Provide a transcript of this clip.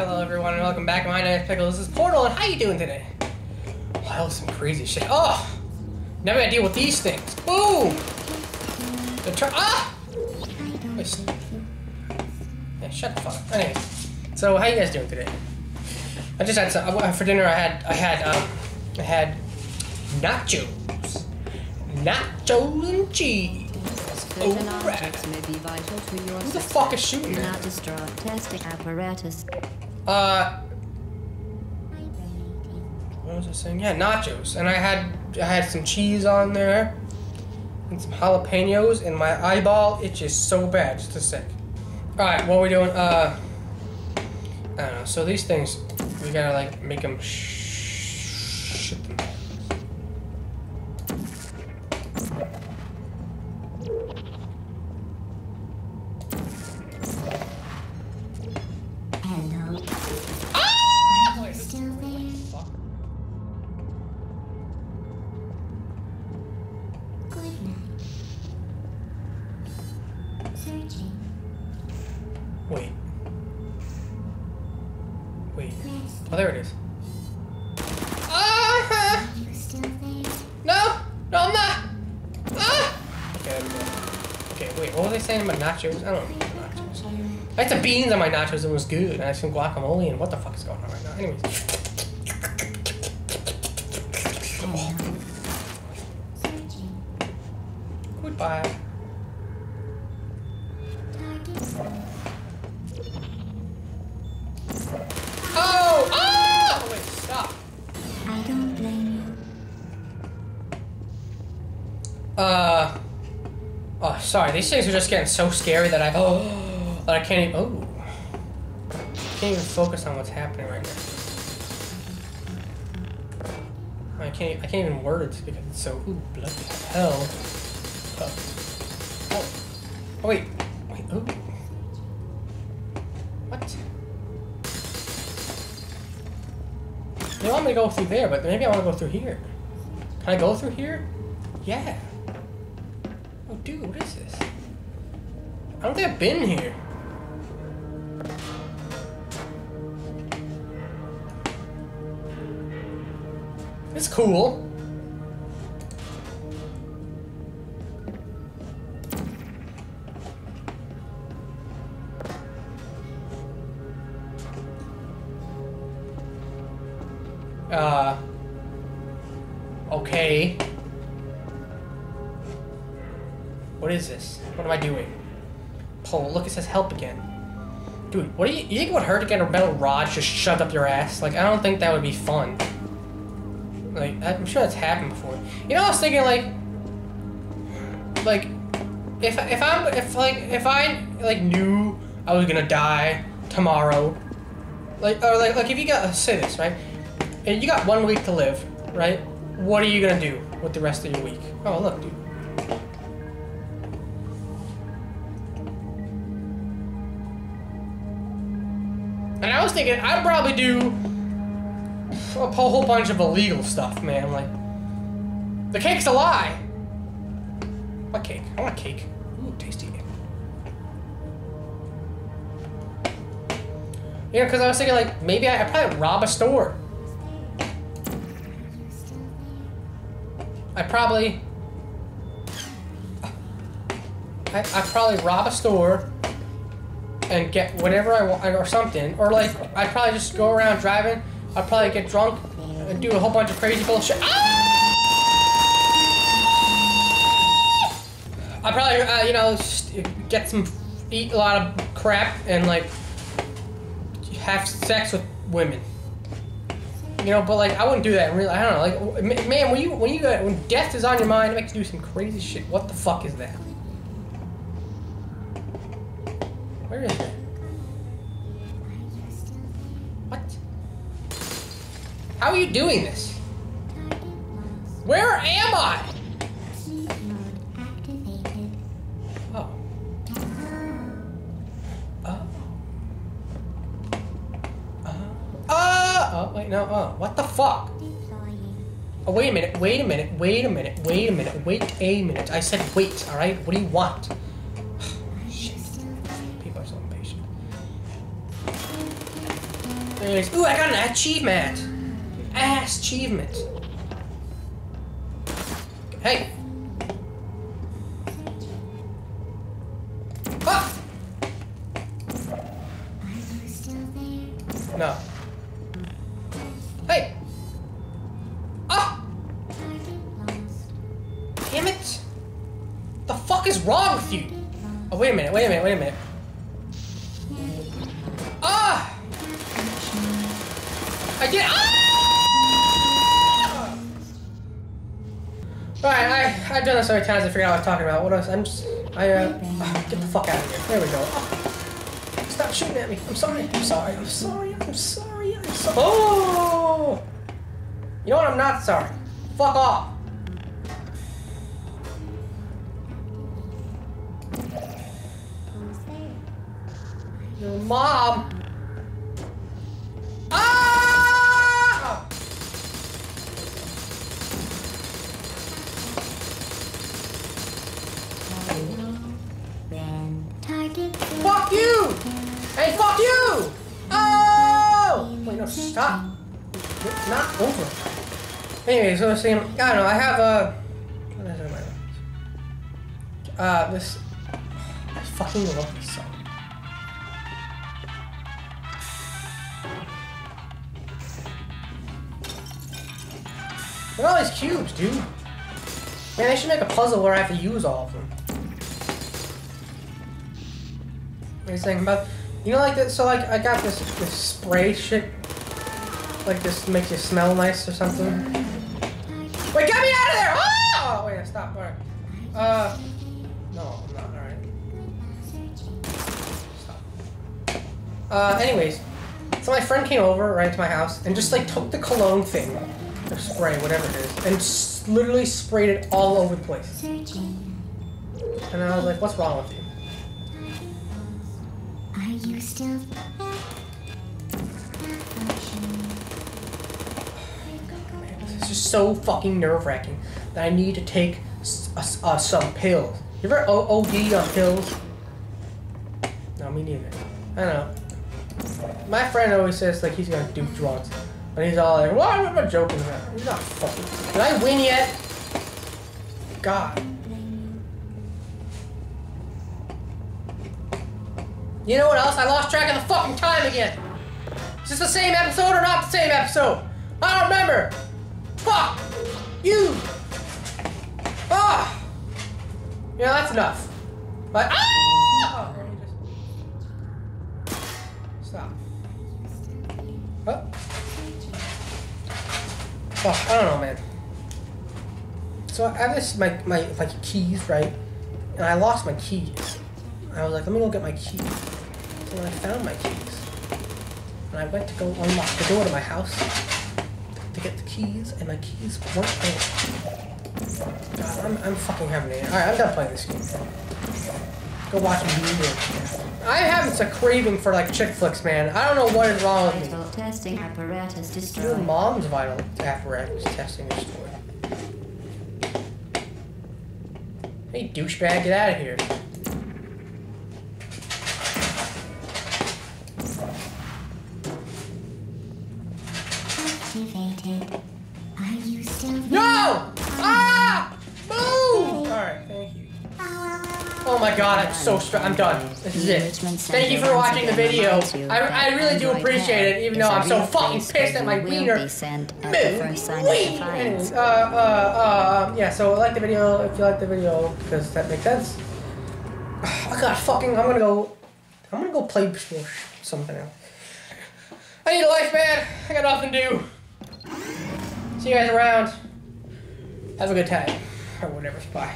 Hello everyone and welcome back. My name is Pickle. This is Portal and how you doing today? Wow, some crazy shit. Oh! Never gotta deal with these things. Boom! The tur- Ah! Yeah, shut the fuck up. Anyway, so how you guys doing today? I just had some, for dinner I had, I had, um, I had nachos. Nachos and cheese. Oh, right. objects may be vital to your Who the fuck is shooting not destroy testing apparatus. Uh, what was I saying? Yeah, nachos, and I had I had some cheese on there, and some jalapenos, and my eyeball itches so bad. Just a sec. All right, what are we doing? Uh, I don't know. So these things, we gotta like make them sh- shit them. Searching. Wait. Wait. Oh, there it is. Ah! No! No, I'm not! Ah! Okay. Okay, wait, what were they saying about nachos? I don't know nachos. I had some beans on my nachos and it was good. And I had some guacamole and what the fuck is going on right now? Anyways. Goodbye. Uh. Oh, sorry. These things are just getting so scary that I. Oh. That I can't even. Oh. Can't even focus on what's happening right now. I can't. I can't even words because it's so. Ooh, bloody hell. Oh. Oh. Oh wait. Wait. Oh. What? They want me to go through there, but maybe I want to go through here. Can I go through here? Yeah. Oh, dude, what is this? I don't think I've been here. It's cool. Uh. Okay. What is this? What am I doing? Oh, look, it says help again. Dude, what do you, you think it would hurt to get a metal rod just shoved up your ass? Like, I don't think that would be fun. Like, I'm sure that's happened before. You know, I was thinking, like, like, if, if I'm, if, like, if I, like, knew I was gonna die tomorrow, like, or, like, like, if you got, say this, right? And you got one week to live, right? What are you gonna do with the rest of your week? Oh, look, dude. And I was thinking I'd probably do a whole bunch of illegal stuff, man. Like, the cake's a lie. What cake? I want cake. Ooh, tasty. Yeah, because I was thinking, like, maybe I, I'd probably rob a store. I probably. I, I probably rob a store and get whatever I want or something. Or like I'd probably just go around driving. I'd probably get drunk and do a whole bunch of crazy bullshit. Ah! I'd probably uh, you know get some eat a lot of crap and like have sex with women. You know, but like I wouldn't do that. Really, I don't know. Like, man, when you when you when death is on your mind, it makes you do some crazy shit. What the fuck is that? Where is it? What? How are you doing this? Where am I? Oh. Oh. Oh. Oh. Wait. No. Oh. What the fuck? Oh, wait a minute, wait a minute, wait a minute, wait a minute, wait a minute. I said wait, alright? What do you want? Ooh, I got an achievement. Ass achievement. Hey. Ah! No. Hey. Ah! Damn it. The fuck is wrong with you? Oh, wait a minute, wait a minute, wait a minute. I did. Ah! Alright, I, I've done this so many times I out what I was talking about. What else? I'm just. I, uh. get the fuck out of here. There we go. Ah. Stop shooting at me. I'm sorry. I'm sorry. I'm sorry. I'm sorry. I'm sorry. Oh! You know what? I'm not sorry. Fuck off. Who's there? Your mom. Fuck you! Hey, fuck you! Oh! Wait, no, stop. It's not over. Anyway, so see, I don't know. I have a. What is it my? Uh, this. I fucking love this song. Look at all these cubes, dude. Man, they should make a puzzle where I have to use all of them. What are you saying about? You know, like this. So, like, I got this this spray shit. Like this makes you smell nice or something. Wait, get me out of there! Oh, wait, stop. All right. Uh, no, I'm not. All right. Stop. Uh, anyways, so my friend came over right to my house and just like took the cologne thing, or spray, whatever it is, and literally sprayed it all over the place. And I was like, "What's wrong with you?" You still It's just so fucking nerve wracking that I need to take uh, uh, some pills. You ever OD on pills? No, me neither. I know. My friend always says like he's gonna do drugs, but he's all like, "Why am I joking about?" He's not fucking. Did I win yet? God. You know what else? I lost track of the fucking time again. Is this the same episode or not the same episode? I don't remember. Fuck! You! Ah! Yeah, that's enough. But ah! Oh, Stop. Oh. Fuck, I don't know, man. So I have this my my like keys, right? And I lost my keys. I was like, let me go get my keys. So then I found my keys. And I went to go unlock the door to my house to get the keys, and my keys weren't there. God, I'm, I'm fucking having it. Alright, I'm done playing this game. Go watch a video. I'm having a craving for like chick flicks, man. I don't know what is wrong with me. Vital testing apparatus Your mom's vital apparatus testing story. Hey, douchebag, get out of here. My god, I'm so stressed. I'm done. This is it. Thank you for watching the video. I, I really do appreciate it, even though I'm so fucking pissed at my wiener. Wait! Anyways, uh, uh, uh, yeah, so like the video if you like the video, because that makes sense. Oh god, fucking, I'm gonna go, I'm gonna go play something else. I need a life, man. I got nothing to do. See you guys around. Have a good time. Or whatever. Bye.